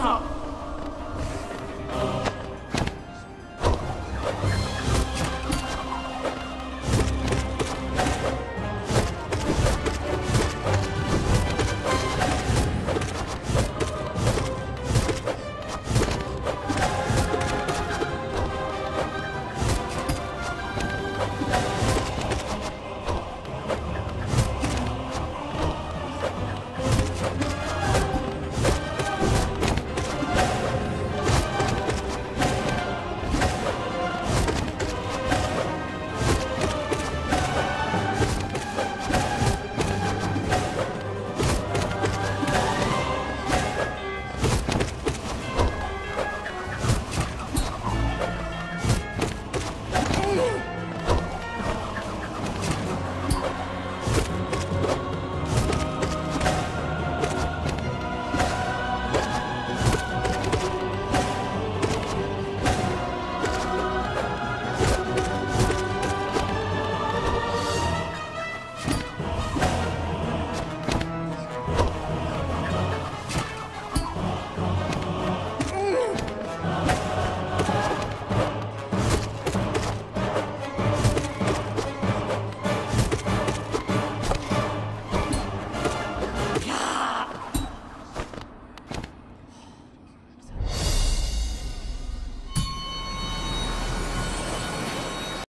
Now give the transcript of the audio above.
さ